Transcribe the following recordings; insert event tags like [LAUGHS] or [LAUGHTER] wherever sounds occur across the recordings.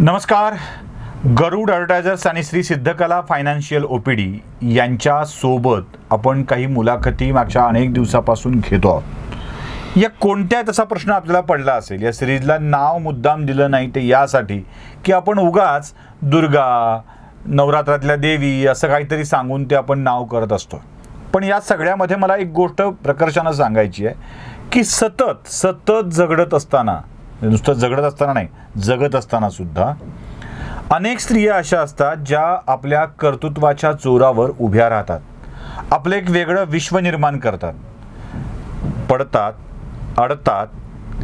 नमस्कार. गरुड ॲडव्हर्टायझर्स आणि Shri Siddhakala financial O P D यांच्यासोबत आपण काही मुलाखती मागच्या अनेक दिवसापासून घेतो आहोत. या कोणत्या तसा प्रश्न आपल्याला पडला असेल या सिरीजला नाव मुद्दाम दिलं नाही ते यासाठी की आपण उगाच दुर्गा नवरात्रातल्या देवी असं काहीतरी सांगून ते आपण नाव करत असतो. पण या सगळ्यामध्ये मला एक गोष्ट प्रकर्षानं सांगायची आहे की सतत सतत झगडत असताना म्हणजे नुसतं जगत असताना नाही जगत असताना सुद्धा. अनेक स्त्रिया अशा असतात ज्या आपल्या कर्तृत्वाच्या जोरावर उभ्या राहतात. आपलं एक वेगळं विश्व निर्माण करतात. पडतात अडतात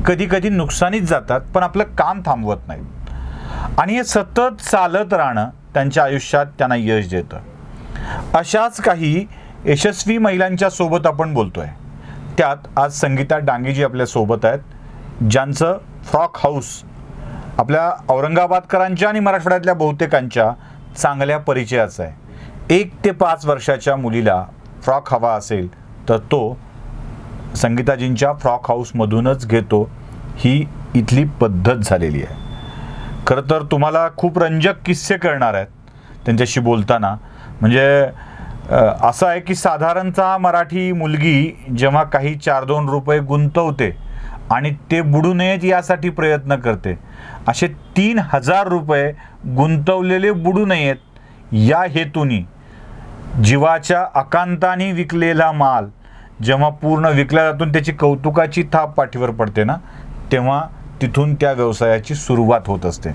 कधी कधी नुकसानीच जातात पण आपलं काम थांबवत नाहीत. आणि हे सतत चालत राहणं त्यांच्या आयुष्यात त्यांना यश देतं. अशाच काही यशस्वी महिलांच्या सोबत आपण बोलतोय. त्यात आज संगीता डांगेजी आपल्यासोबत आहेत ज्यांचं फ्रॉक हाऊस. आपल्या औरंगाबादकरांच्या आणि मराठवाड्यातल्या बहुतेकांच्या चांगल्या परिचयाचं आहे. एक ते पाच वर्षाच्या मुलीला फ्रॉक हवा असेल तर तो संगीताजींच्या फ्रॉक हाऊसमधूनच घेतो. ही इथली पद्धत झालेली आहे. खरं तर तुम्हाला खूप रंजक किस्से करणार आहेत त्यांच्याशी बोलताना. म्हणजे असं आहे की साधारणतः मराठी मुलगी जेव्हा काही चार दोन रुपये गुंतवते आणि ते बुडू नयेत यासाठी प्रयत्न करते. असे तीन हजार रुपये गुंतवलेले बुडू नयेत या हेतूनी. जीवाच्या अकांताने विकलेला माल जेव्हा पूर्ण विकला जातो त्याची कौतुकाची थाप पाठीवर पडते ना तेव्हा तिथून त्या व्यवसायाची सुरुवात होत असते.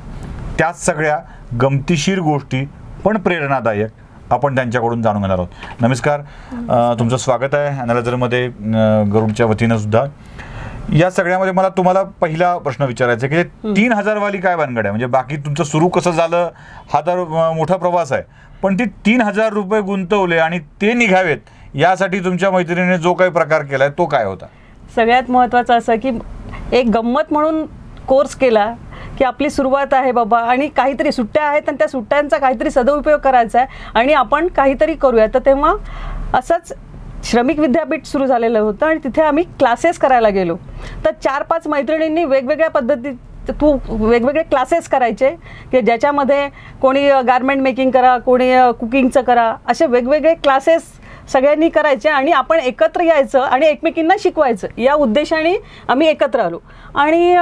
त्याच सगळ्या गमतीशीर गोष्टी पण प्रेरणादायक आपण त्यांच्याकडून जाणून घेणार आहोत. नमस्कार. तुमचं स्वागत आहे अॅनालायझरमध्ये गरुडच्या वतीनं सुद्धा. या सगळ्यामध्ये मला तुम्हाला पहिला प्रश्न विचारायचा आहे की तीन हजारवाली काय भानगड आहे? म्हणजे बाकी तुमचं सुरू कसं झालं हा तर मोठा प्रवास आहे. पण ती तीन हजार रुपये गुंतवले आणि ते निघावेत यासाठी तुमच्या मैत्रिणीने जो काही प्रकार केलाय तो काय होता? सगळ्यात महत्त्वाचं असं की एक गंमत म्हणून कोर्स केला की आपली सुरुवात आहे बाबा आणि काहीतरी सुट्ट्या आहेत आणि त्या सुट्ट्यांचा काहीतरी सदुपयोग करायचा आहे आणि आपण काहीतरी करूया तर तेव्हा असंच श्रमिक विद्यापीठ सुरू झालेलं होतं आणि तिथे आम्ही क्लासेस करायला गेलो. तर चार पाच मैत्रिणींनी वेगवेगळ्या पद्धती तू वेगवेगळे क्लासेस करायचे की ज्याच्यामध्ये कोणी गारमेंट मेकिंग करा कोणी कुकिंगचं करा असे वेगवेगळे क्लासेस सगळ्यांनी करायचे आणि आपण एकत्र यायचं आणि एकमेकींना शिकवायचं. या उद्देशाने आम्ही एकत्र आलो. आणि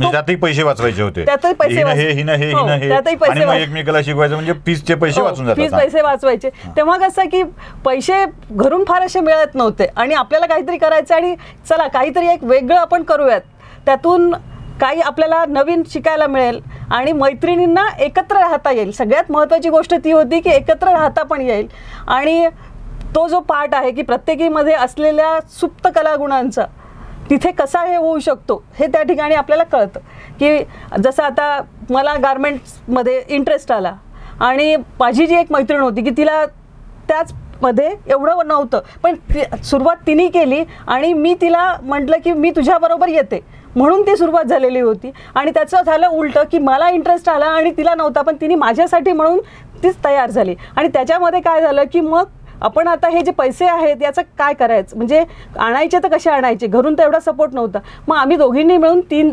म्हणजे त्यातही पैसे वाचवायचे होते. त्यातही पैसे हिनं हे वाच- हिनं हे हो, हिनं हे त्यातही पैसे आणि मग वाच- एकमेकाला शिकवायचं म्हणजे फीसचे पैसे हो, वाचून फीस पैसे वाचवायचे. तेव्हा कसं की पैसे घरून फार असे मिळत नव्हते. आणि आपल्याला काहीतरी करायचं आणि चला काहीतरी एक वेगळं आपण करूयात. त्यातून काही आपल्याला नवीन शिकायला मिळेल आणि मैत्रिणींना एकत्र राहता येईल. सगळ्यात महत्त्वाची गोष्ट ती होती की एकत्र राहता पण येईल. आणि तो जो पार्ट आहे की प्रत्येकीमध्ये असलेल्या सुप्त कलागुणांचा तिथे कसा हे होऊ शकतो हे त्या ठिकाणी आपल्याला कळतं. की जसं आता मला गारमेंट्समध्ये इंटरेस्ट आला आणि माझी जी एक मैत्रीण होती की तिला त्याच मध्ये एवढं नव्हतं. पण सुरुवात तिने केली आणि मी तिला म्हटलं की मी तुझ्याबरोबर येते. म्हणून ती सुरुवात झालेली होती. आणि त्याचं झालं उलटं की मला इंटरेस्ट आला आणि तिला नव्हता पण तिने माझ्यासाठी म्हणून तीच तयार झाली. आणि त्याच्यामध्ये काय झालं की मग आपण आता हे जे पैसे आहेत याचं काय करायचं? म्हणजे आणायचे तर कसे आणायचे? घरून तर एवढा सपोर्ट नव्हता. मग आम्ही दोघींनी मिळून तीन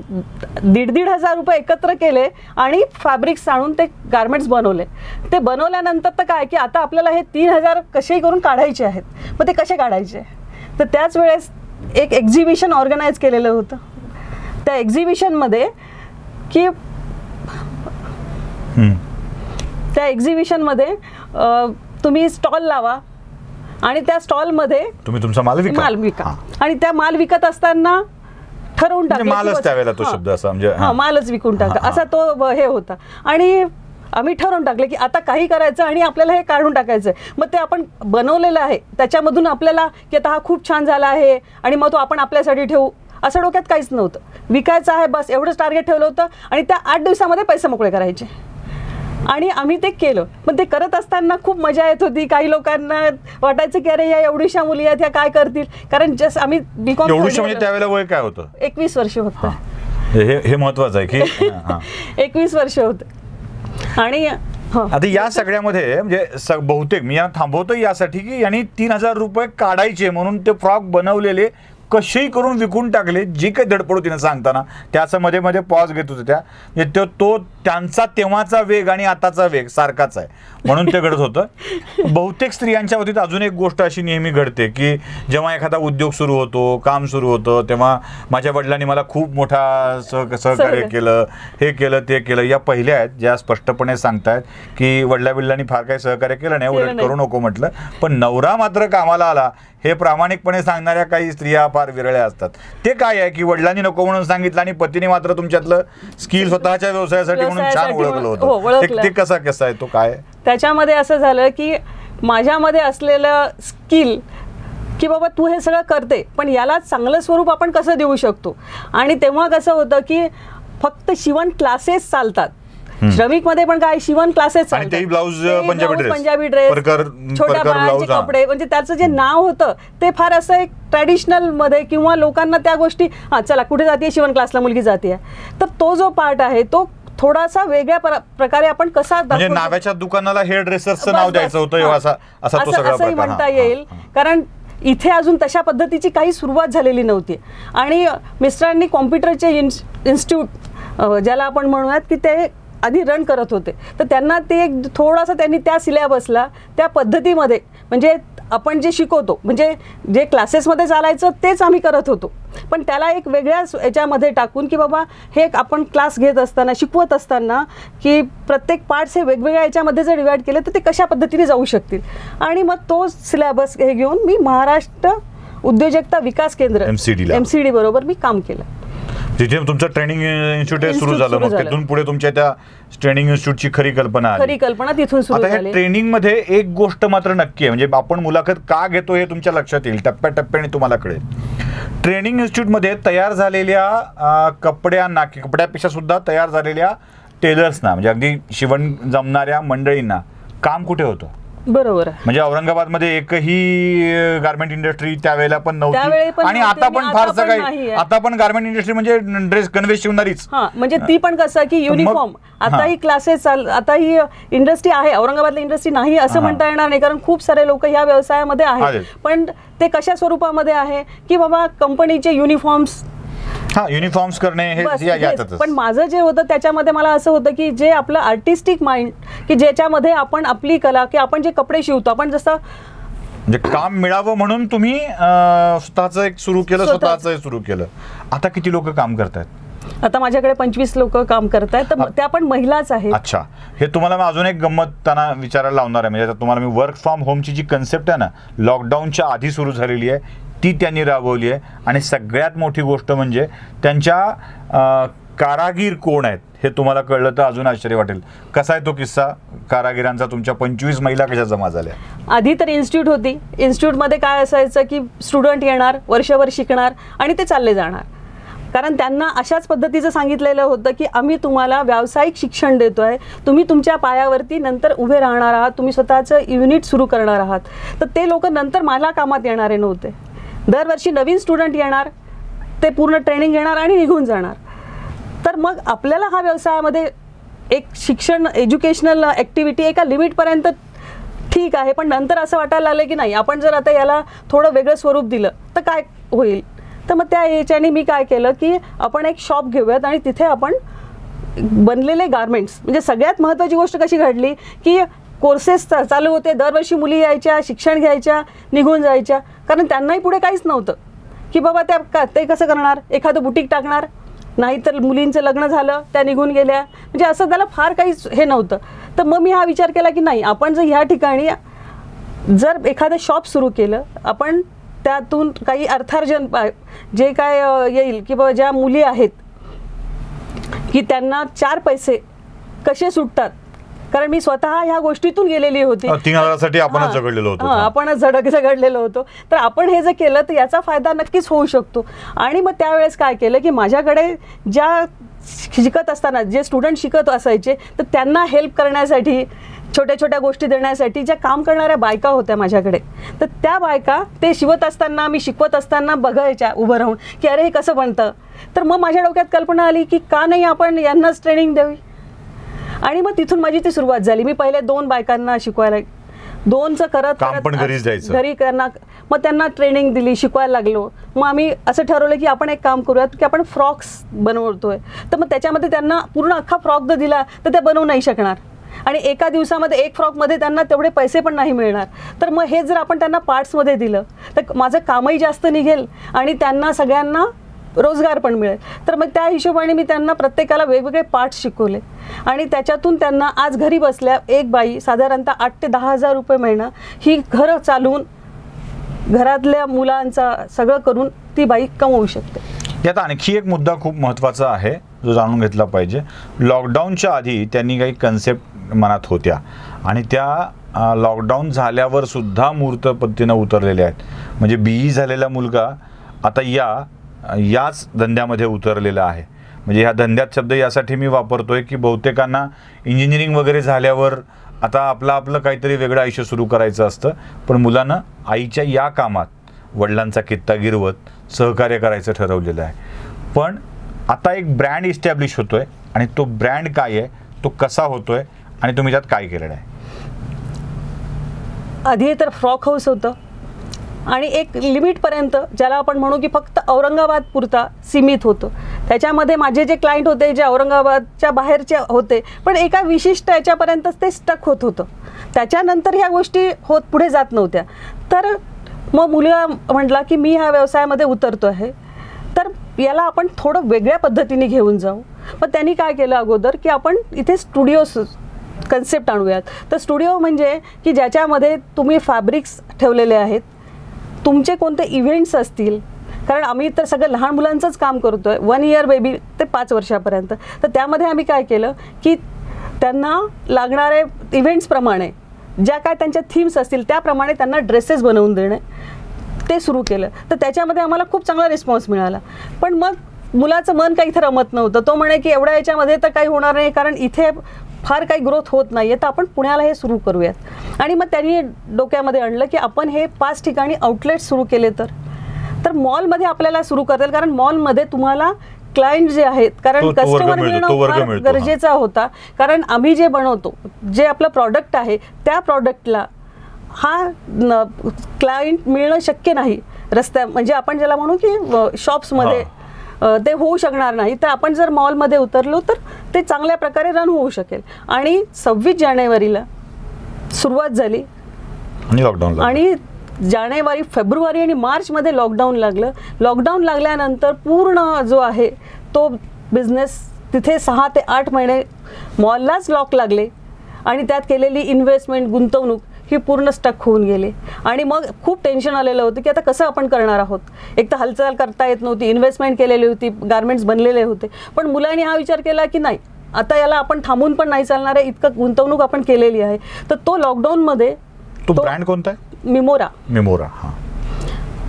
दीड दीड हजार रुपये एकत्र केले आणि फॅब्रिक्स आणून ते गार्मेंट्स बनवले. ते बनवल्यानंतर तर काय की आता आपल्याला हे तीन हजार कसेही करून काढायचे आहेत. मग ते कसे काढायचे? तर त्याच वेळेस एक एक्झिबिशन ऑर्गनाईज केलेलं होतं. त्या एक्झिबिशनमध्ये की. त्या एक्झिबिशनमध्ये तुम्ही स्टॉल लावा. आणि त्या स्टॉलमध्ये तुम्ही तुमचा माल विका. माल विका. आणि त्या माल विकत असताना ठरवून म्हणजे टाकलं मालच त्यावेळेला तो. शब्द असा म्हणजे, मालच विकून टाका हा. असा तो हे होता. आणि आम्ही ठरवून टाकले की आता काही करायचं आणि आपल्याला हे काढून टाकायचं मग ते आपण बनवलेलं आहे. त्याच्यामधून आपल्याला की आता हा खूप छान झाला आहे आणि मग तो आपण आपल्यासाठी ठेवू. असं डोक्यात काहीच नव्हतं. विकायचं आहे बस एवढंच टार्गेट ठेवलं होतं आणि त्या आठ दिवसामध्ये पैसे मोकळे करायचे. आणि आम्ही ते केलं. पण ते करत असताना खूप मजा येत होती. काही लोकांना वाटायचं की अरे या एवढीशा मुली आहेत ह्या काय करतील? कारण जस्ट आम्ही बीकॉम म्हणजे त्यावेळेला वय काय होतं? एकवीस वर्ष होतं हे. हे महत्वाचं आहे की. [LAUGHS] एकवीस वर्ष होते. आणि हो. आता या सगळ्यामध्ये म्हणजे बहुतेक मी थांबवतो यासाठी की यांनी तीन हजार रुपये काढायचे म्हणून ते फ्रॉक बनवलेले कसेही करून विकून टाकले जी काही धडपड तिने सांगताना त्याचं मध्ये मध्ये पॉज घेत होते त्या. म्हणजे तो तो त्यांचा तेव्हाचा वेग आणि आताचा वेग सारखाच आहे. म्हणून ते घडत होतं. बहुतेक स्त्रियांच्या बाबतीत अजून एक गोष्ट अशी नेहमी घडते की जेव्हा एखादा उद्योग सुरू होतो काम सुरू होतं तेव्हा माझ्या वडिलांनी मला खूप मोठा सह सहकार्य. केलं हे केलं ते केलं. या पहिल्या आहेत ज्या स्पष्टपणे सांगतायत की वडिला बिल्लांनी फार काही सहकार्य केलं नाही उलट नाही. करू नको म्हटलं. पण नवरा मात्र कामाला आला हे प्रामाणिकपणे सांगणाऱ्या काही स्त्रिया फार विरळ्या असतात. ते काय आहे की वडिलांनी नको म्हणून सांगितलं आणि पतीने मात्र तुमच्यातलं स्किल स्वतःच्या व्यवसायासाठी म्हणून छान ओळखलं हो, होतं. ते- कसा कसा आहे? तो काय? त्याच्यामध्ये असं झालं की माझ्यामध्ये असलेलं स्किल की बाबा तू हे सगळं करते पण याला चांगलं स्वरूप आपण कसं देऊ शकतो? आणि तेव्हा कसं होतं की फक्त शिवण क्लासेस चालतात. श्रमिकमध्ये पण काय शिवण क्लासेस blouse, पंजाबी ड्रेस छोट्या बाळांचे. कपडे. म्हणजे त्याचं जे नाव होतं ते फार असं एक ट्रॅडिशनलमध्ये किंवा लोकांना त्या गोष्टी हा चला कुठे जाते शिवण क्लासला मुलगी जाते तर तो जो पार्ट आहे तो थोडासा वेगळ्या प्र- प्रकारे आपण कसा म्हणजे नाव्याच्या दुकानाला हेअर ड्रेसरचं नाव. द्यायचं होतं असा असंही. म्हणता येईल. कारण इथे अजून तशा पद्धतीची काही सुरुवात झालेली नव्हती. आणि मिस्टरांनी कॉम्प्युटरचे इन्स्टिट्यूट ज्याला आपण म्हणूयात की ते आधी रन करत होते. तर त्यांना ते एक थोडासा त्यांनी त्या सिलेबसला त्या पद्धतीमध्ये म्हणजे आपण जे शिकवतो म्हणजे जे क्लासेसमध्ये चालायचं तेच आम्ही करत होतो. पण त्याला एक वेगळ्या सु- याच्यामध्ये टाकून की बाबा हे एक आपण क्लास घेत असताना शिकवत असताना की प्रत्येक पार्ट्स हे वेगवेगळ्या याच्यामध्ये जर डिवाईड केले तर ते कशा पद्धतीने जाऊ शकतील? आणि मग तो सिलेबस हे घेऊन मी महाराष्ट्र उद्योजकता विकास केंद्र. एम सी डी बरोबर मी काम केलं. जिथे तुमचं ट्रेनिंग इन्स्टिट्यूट सुरू झालं मग. तिथून पुढे तुमच्या त्या ट्रेनिंग इन्स्टिट्यूटची खरी कल्पना खरी कल्पना तिथून आता ट्रेनिंगमध्ये एक गोष्ट मात्र नक्की आहे म्हणजे आपण मुलाखत का घेतो हे तुमच्या लक्षात येईल टप्प्याटप्प्याने तुम्हाला कळेल. ट्रेनिंग इन्स्टिट्यूटमध्ये तयार झालेल्या कपड्यांना कपड्यापेक्षा सुद्धा तयार झालेल्या टेलर्सना म्हणजे अगदी शिवण जमणाऱ्या मंडळींना काम कुठे होतं? बरोबर म्हणजे औरंगाबादमध्ये एकही गार्मेंट इंडस्ट्री त्यावेळेला पण नव्हती. आणि आता पण फारसं काही. आता पण गार्मेंट इंडस्ट्री म्हणजे ड्रेस कन्वे शिवणारीच. हा म्हणजे ती पण कसं की युनिफॉर्म. आता ही. क्लासेस चाल आता ही इंडस्ट्री आहे. औरंगाबादला इंडस्ट्री नाही असं. म्हणता येणार नाही. कारण खूप सारे लोक ह्या व्यवसायामध्ये आहेत. आहेत. पण ते कशा स्वरूपामध्ये आहे? की बाबा कंपनीचे युनिफॉर्म्स हा युनिफॉर्म्स करणे हे बस या- हेच. याच्यातच. पण माझं जे होतं त्याच्यामध्ये मला असं होतं की जे आपलं आर्टिस्टिक माइंड की ज्याच्यामध्ये आपण आपली कला की आपण जे कपडे शिवतो आपण जसं म्हणजे काम मिळावं म्हणून तुम्ही अं, स्वतःचं एक सुरू केलं स्वतःचं. स्वतःचं सुरू केलं. आता किती लोक काम करतायत? आता माझ्याकडे पंचवीस लोक काम करत आहेत तर त्या पण महिलाच आहेत. अच्छा. हे तुम्हाला मी अजून एक गंमत त्यांना विचारायला लावणार आहे. म्हणजे आता तुम्हाला मी वर्क फ्रॉम होमची जी कन्सेप्ट आहे ना लॉकडाऊनच्या आधी सुरू झालेली आहे. ती त्यांनी राबवली आहे. आणि सगळ्यात मोठी गोष्ट म्हणजे त्यांच्या कारागीर कोण आहेत हे तुम्हाला कळलं तर अजून आश्चर्य वाटेल. कसा आहे तो किस्सा? कारागिरांचा तुमच्या पंचवीस महिला कशा जमा झाल्या? आधी तर इन्स्टिट्यूट होती. इन्स्टिट्यूटमध्ये काय असायचं की स्टुडंट येणार वर्षभर शिकणार आणि ते चालले जाणार. कारण त्यांना अशाच पद्धतीचं सांगितलेलं होतं की आम्ही तुम्हाला व्यावसायिक शिक्षण देतो आहे तुम्ही तुमच्या पायावरती नंतर उभे राहणार आहात. तुम्ही स्वतःचं युनिट सुरू करणार आहात. तर ते लोक नंतर मला कामात येणारे नव्हते. दरवर्षी नवीन स्टुडंट येणार ते पूर्ण ट्रेनिंग घेणार आणि निघून जाणार. तर मग आपल्याला हा व्यवसायामध्ये एक शिक्षण एज्युकेशनल ॲक्टिव्हिटी एका लिमिटपर्यंत ठीक आहे पण नंतर असं वाटायला लागलं की नाही आपण जर आता याला थोडं वेगळं स्वरूप दिलं तर काय होईल? तर मग त्या याच्याने मी काय केलं की आपण एक शॉप घेऊयात आणि तिथे आपण बनलेले गारमेंट्स म्हणजे सगळ्यात महत्त्वाची गोष्ट कशी घडली की कोर्सेस चालू होते. दरवर्षी मुली यायच्या शिक्षण घ्यायच्या निघून जायच्या. कारण त्यांनाही पुढे काहीच नव्हतं. की बाबा त्या का ते कसं करणार? एखादं बुटीक टाकणार? नाहीतर मुलींचं लग्न झालं त्या निघून गेल्या. म्हणजे असं त्याला फार काही हे नव्हतं. तर मग मी हा विचार केला की नाही आपण जर ह्या ठिकाणी जर एखादं शॉप सुरू केलं आपण त्यातून काही अर्थार्जन जे काय येईल की बाबा ज्या मुली आहेत की त्यांना चार पैसे कसे सुटतात? कारण मी स्वतः ह्या गोष्टीतून गेलेली होती. तीन हजारासाठी आपणच. झगडलेलो होतो. आपणच झडक झगडलेलो होतो. तर आपण हे जर केलं तर याचा फायदा नक्कीच होऊ शकतो. आणि मग त्यावेळेस काय केलं की माझ्याकडे ज्या शिकत असताना जे स्टुडंट शिकत असायचे तर त्यांना हेल्प करण्यासाठी छोट्या छोट्या गोष्टी देण्यासाठी ज्या काम करणाऱ्या बायका होत्या माझ्याकडे तर त्या बायका ते शिवत असताना मी शिकवत असताना बघायच्या उभं राहून की अरे हे कसं बनतं? तर मग माझ्या डोक्यात कल्पना आली की का नाही आपण यांनाच ट्रेनिंग द्यावी? आणि मग तिथून माझी ती सुरुवात झाली. मी पहिले दोन बायकांना शिकवायला दोनचं करत. घरी त्यांना मग त्यांना ट्रेनिंग दिली शिकवायला लागलो. मग आम्ही असं ठरवलं की आपण एक काम करूयात की आपण फ्रॉक्स बनवतोय. तर मग त्याच्यामध्ये त्यांना पूर्ण अख्खा फ्रॉक जर दिला तर ते बनवू नाही शकणार. आणि एका दिवसामध्ये एक फ्रॉकमध्ये त्यांना तेवढे पैसे पण नाही मिळणार. तर मग हे जर आपण त्यांना पार्ट्समध्ये दिलं तर माझं कामही जास्त निघेल आणि त्यांना सगळ्यांना रोजगार पण मिळेल. तर मग त्या हिशोबाने मी त्यांना प्रत्येकाला वेगवेगळे पाठ शिकवले. आणि त्याच्यातून त्यांना आज घरी बसल्या एक बाई साधारणतः आठ ते दहा हजार रुपये महिना ही घरं चालवून घरातल्या मुलांचा सगळं करून ती बाई कमवू शकते. यात आणखी एक मुद्दा खूप महत्त्वाचा आहे जो जाणून घेतला पाहिजे. लॉकडाऊनच्या आधी त्यांनी काही कन्सेप्ट मनात होत्या. आणि त्या लॉकडाऊन झाल्यावर सुद्धा मूर्त पद्धतीनं उतरलेल्या आहेत. म्हणजे बीई झालेला मुलगा आता या याच धंद्यामध्ये उतरलेलं आहे. म्हणजे ह्या धंद्यात शब्द यासाठी मी वापरतोय की बहुतेकांना इंजिनिअरिंग वगैरे झाल्यावर आता आपलं आपलं काहीतरी वेगळं आयुष्य सुरू करायचं असतं. पण मुलानं आईच्या या कामात वडिलांचा कित्ता गिरवत सहकार्य करायचं ठरवलेलं आहे. पण आता एक ब्रँड इस्टॅब्लिश होतोय आणि तो ब्रँड काय आहे? तो कसा होतोय? आणि तुम्ही त्यात काय केलेलं आहे? आधी तर फ्रॉक हाऊस होतं. आणि एक लिमिटपर्यंत ज्याला आपण म्हणू की फक्त औरंगाबाद पुरता सीमित होतं. त्याच्यामध्ये माझे जे क्लायंट होते जे औरंगाबादच्या बाहेरचे होते पण एका विशिष्ट याच्यापर्यंतच ते स्टक होत होतं. त्याच्यानंतर ह्या गोष्टी होत पुढे जात नव्हत्या. तर मग मुलगा म्हटला की मी ह्या व्यवसायामध्ये उतरतो आहे. तर याला आपण थोडं वेगळ्या पद्धतीने घेऊन जाऊ. मग त्यांनी काय केलं अगोदर की आपण इथे स्टुडिओ कन्सेप्ट आणूयात. तर स्टुडिओ म्हणजे की ज्याच्यामध्ये तुम्ही फॅब्रिक्स ठेवलेले आहेत तुमचे कोणते इव्हेंट्स असतील? कारण आम्ही तर सगळं लहान मुलांचंच काम करतो आहे वन इयर बेबी ते पाच वर्षापर्यंत. तर त्यामध्ये आम्ही काय केलं की त्यांना लागणारे इव्हेंट्सप्रमाणे ज्या काय त्यांच्या थीम्स असतील त्याप्रमाणे त्यांना ड्रेसेस बनवून देणे ते सुरू केलं. तर त्याच्यामध्ये आम्हाला खूप चांगला रिस्पॉन्स मिळाला. पण मग मुलाचं मन काही इथे रमत नव्हतं. तो म्हणे की एवढ्या याच्यामध्ये तर काही होणार नाही कारण इथे फार काही ग्रोथ होत नाही आहे तर आपण पुण्याला हे सुरू करूयात. आणि मग त्यांनी डोक्यामध्ये आणलं की आपण हे पाच ठिकाणी आउटलेट सुरू केले तर. तर मॉलमध्ये आपल्याला सुरू करता येईल कारण मॉलमध्ये तुम्हाला क्लायंट जे आहेत कारण कस्टमर मिळणं. गरजेचा होता. कारण आम्ही जे बनवतो जे आपलं प्रॉडक्ट आहे त्या प्रॉडक्टला हा क्लायंट मिळणं शक्य नाही. रस्त्या म्हणजे आपण ज्याला म्हणू की शॉप्समध्ये ते होऊ शकणार नाही. तर आपण जर मॉलमध्ये उतरलो तर ते चांगल्या प्रकारे रन होऊ शकेल. आणि सव्वीस जानेवारीला सुरुवात झाली. आणि लॉकडाऊन आणि जानेवारी फेब्रुवारी आणि मार्चमध्ये लॉकडाऊन लागलं. लॉकडाऊन लागल्यानंतर पूर्ण जो आहे तो बिझनेस तिथे सहा ते आठ महिने मॉललाच लॉक लागले. आणि त्यात केलेली इन्व्हेस्टमेंट गुंतवणूक ही पूर्ण स्टक होऊन गेली. आणि मग खूप टेन्शन आलेलं होतं की आता कसं आपण करणार आहोत? एक तर हालचाल करता येत नव्हती इन्व्हेस्टमेंट केलेली होती गार्मेंट्स बनलेले होते. पण मुलांनी हा विचार केला की नाही आता याला आपण थांबून पण नाही चालणार आहे इतकं गुंतवणूक आपण केलेली आहे. तर तो लॉकडाऊनमध्ये तो ब्रँड कोणता आहे? मिमोरा मेमोरा हा.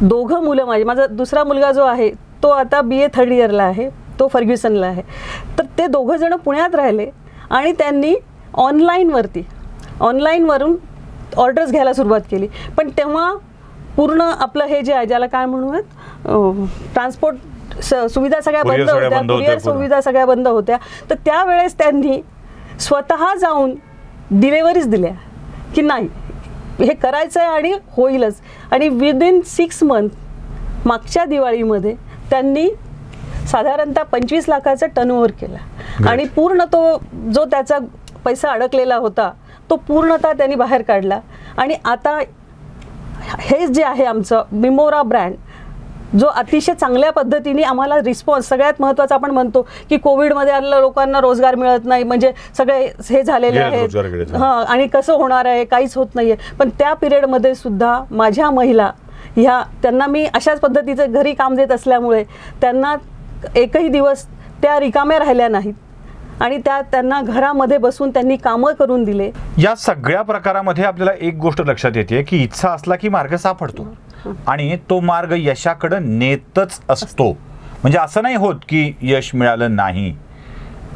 दोघं मुलं माझे माझा दुसरा मुलगा जो आहे तो आता बी ए थर्ड इयरला आहे तो फर्ग्युसनला आहे. तर ते दोघं जण पुण्यात राहिले आणि त्यांनी ऑनलाईनवरती ऑनलाईनवरून ऑर्डर्स घ्यायला सुरुवात केली. पण तेव्हा पूर्ण आपलं हे जे आहे ज्याला काय म्हणूयात ट्रान्सपोर्ट सुविधा सगळ्या बंद होत्या कुरिअर. सुविधा सगळ्या बंद होत्या. तर त्यावेळेस त्यांनी स्वतः जाऊन डिलेवरीज दिल्या की नाही हे करायचं आहे आणि होईलच. आणि विदिन सिक्स मंथ मागच्या दिवाळीमध्ये त्यांनी साधारणतः पंचवीस लाखाचा टर्नओव्हर केला. आणि पूर्ण तो जो त्याचा पैसा अडकलेला होता तो पूर्णतः त्यांनी बाहेर काढला. आणि आता हे जे आहे आमचं मिमोरा ब्रँड जो अतिशय चांगल्या पद्धतीने आम्हाला रिस्पॉन्स सगळ्यात महत्त्वाचं आपण म्हणतो की कोविडमध्ये आलेल्या लोकांना रोजगार मिळत नाही म्हणजे सगळे हे झालेले आहेत. हां आणि कसं होणार आहे काहीच होत नाही आहे पण त्या पिरियडमध्ये सुद्धा माझ्या महिला ह्या त्यांना मी अशाच पद्धतीचं घरी काम देत असल्यामुळे त्यांना एकही दिवस त्या रिकाम्या राहिल्या नाहीत. आणि त्या त्यांना घरामध्ये बसून त्यांनी कामं करून दिले. या सगळ्या प्रकारामध्ये आपल्याला एक गोष्ट लक्षात येते की इच्छा असला की मार्ग सापडतो. आणि तो मार्ग यशाकडे नेतच असतो. म्हणजे असं नाही होत की यश मिळालं नाही.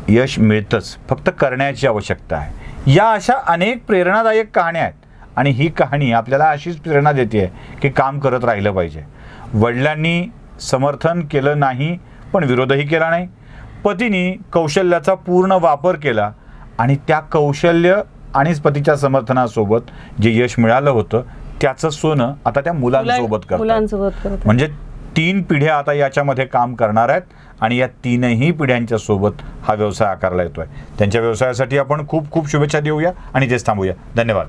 यश मिळतंच. फक्त करण्याची आवश्यकता आहे. या अशा अनेक प्रेरणादायक कहाण्या आहेत. आणि ही कहाणी आपल्याला अशीच प्रेरणा देते की काम करत राहिलं पाहिजे. वडिलांनी समर्थन केलं नाही पण विरोधही केला नाही. पतीने कौशल्याचा पूर्ण वापर केला आणि त्या कौशल्य आणि पतीच्या समर्थनासोबत जे यश मिळालं होतं त्याचं सोनं आता त्या मुलांसोबत करतात म्हणजे तीन पिढ्या आता याच्यामध्ये काम करणार आहेत आणि या तीनही पिढ्यांच्या सोबत हा व्यवसाय आकारला येतोय. त्यांच्या व्यवसायासाठी आपण खूप खूप शुभेच्छा देऊया आणि तेच थांबूया. धन्यवाद.